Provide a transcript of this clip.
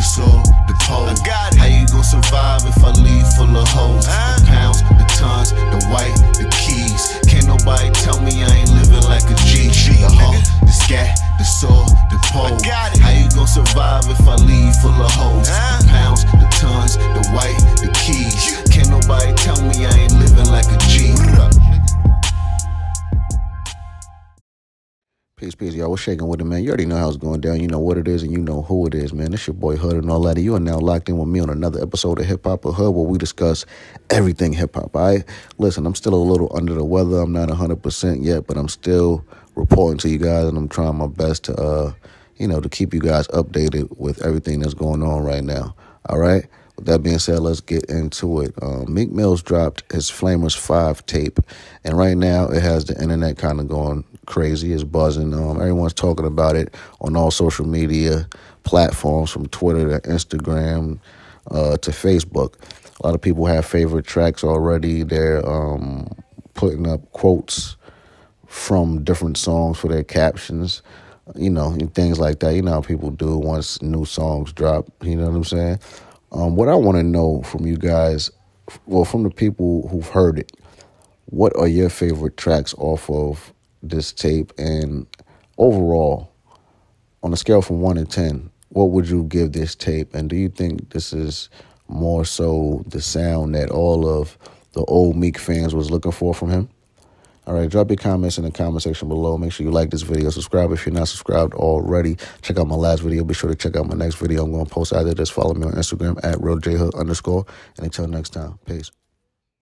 the soul, the pole. I got it. How you gon' survive if I leave full of hoes? Huh? The pounds, the tons, the white, the keys. Can't nobody tell me I ain't living like a G. The hawk, the scat, the soul, the pole. got it. How you gon' survive if I leave full of hoes? Huh? Peace, peace, y'all. What's shaking with it, man? You already know how it's going down. You know what it is, and you know who it is, man. It's your boy Hood and all that. You are now locked in with me on another episode of Hip Hop or Hood, where we discuss everything hip hop. Right, listen, I'm still a little under the weather. I'm not 100 percent yet, but I'm still reporting to you guys, and I'm trying my best to, uh, you know, to keep you guys updated with everything that's going on right now. All right. That being said, let's get into it. Um, Meek Mills dropped his Flamers 5 tape, and right now it has the internet kind of going crazy. It's buzzing. Um, everyone's talking about it on all social media platforms from Twitter to Instagram uh, to Facebook. A lot of people have favorite tracks already. They're um, putting up quotes from different songs for their captions, you know, and things like that. You know how people do once new songs drop, you know what I'm saying? Um, what I want to know from you guys, well, from the people who've heard it, what are your favorite tracks off of this tape? And overall, on a scale from 1 to 10, what would you give this tape? And do you think this is more so the sound that all of the old Meek fans was looking for from him? All right, drop your comments in the comment section below. Make sure you like this video. Subscribe if you're not subscribed already. Check out my last video. Be sure to check out my next video. I'm going to post either this. Follow me on Instagram at realjhood underscore. And until next time, peace.